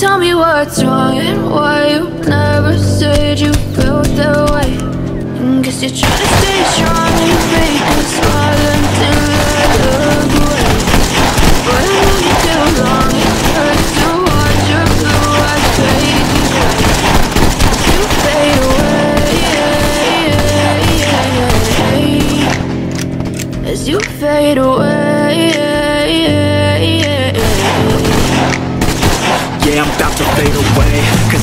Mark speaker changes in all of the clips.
Speaker 1: Tell me what's wrong and why you never said you felt that way. And guess you're trying to stay strong and fake a smile until I look away. But know you too long, it hurts to watch your blue eyes fade to. You fade away, as you fade away.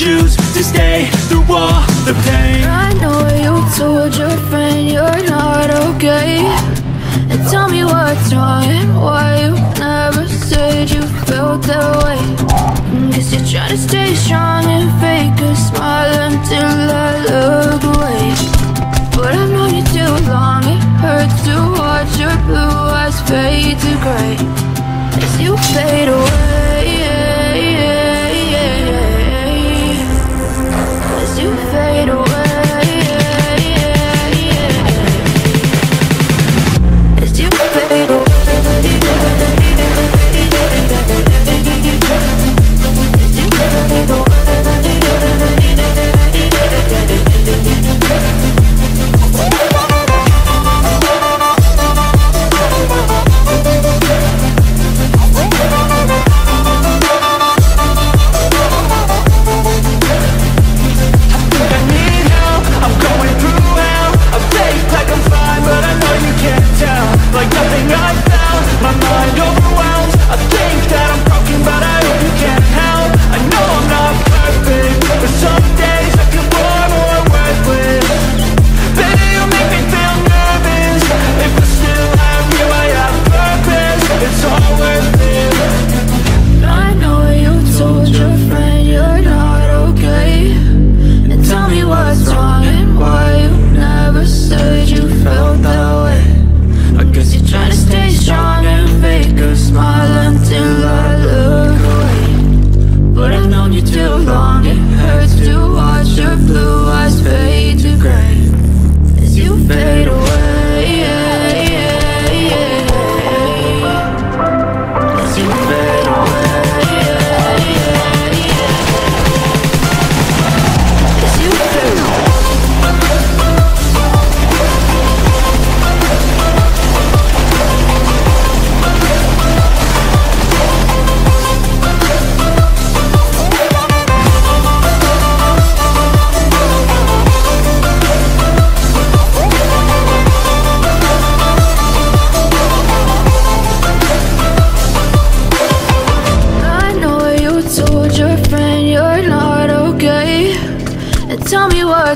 Speaker 2: choose to stay through all the pain.
Speaker 1: I know you told your friend you're not okay. And tell me what's wrong and why you never said you felt that way. Guess you're trying to stay strong and fake a smile until I look away felt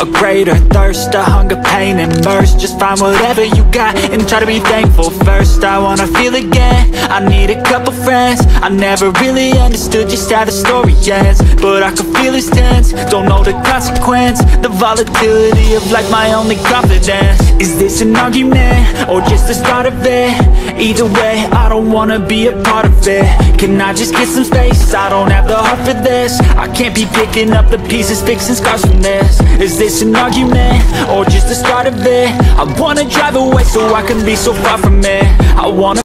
Speaker 2: A greater thirst, a hunger, pain, and mercy. Just find whatever you got and try to be thankful first. I wanna feel again, I need a couple friends. I never really understood just how the story ends But I can feel it's tense, don't know the consequence The volatility of life, my only confidence. Is this an argument, or just the start of it? Either way, I don't wanna be a part of it Can I just get some space? I don't have the heart for this I can't be picking up the pieces, fixing scars from this Is this an argument? Or just the start of it? I wanna drive away so I can be so far from it I wanna